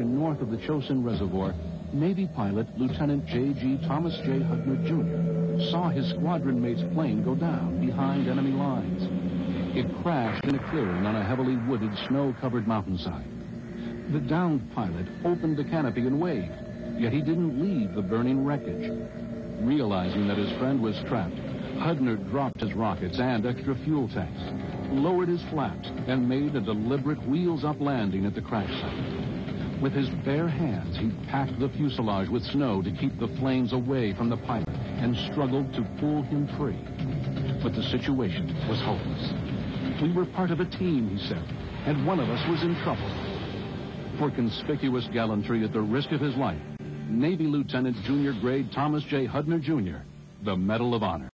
station north of the Chosin Reservoir, Navy pilot Lieutenant J.G. Thomas J. Hudner Jr. saw his squadron mate's plane go down behind enemy lines. It crashed in a clearing on a heavily wooded, snow-covered mountainside. The downed pilot opened the canopy and waved, yet he didn't leave the burning wreckage. Realizing that his friend was trapped, Hudner dropped his rockets and extra fuel tanks, lowered his flaps, and made a deliberate wheels-up landing at the crash site. With his bare hands, he packed the fuselage with snow to keep the flames away from the pilot and struggled to pull him free. But the situation was hopeless. We were part of a team, he said, and one of us was in trouble. For conspicuous gallantry at the risk of his life, Navy Lieutenant Junior Grade Thomas J. Hudner, Jr., the Medal of Honor.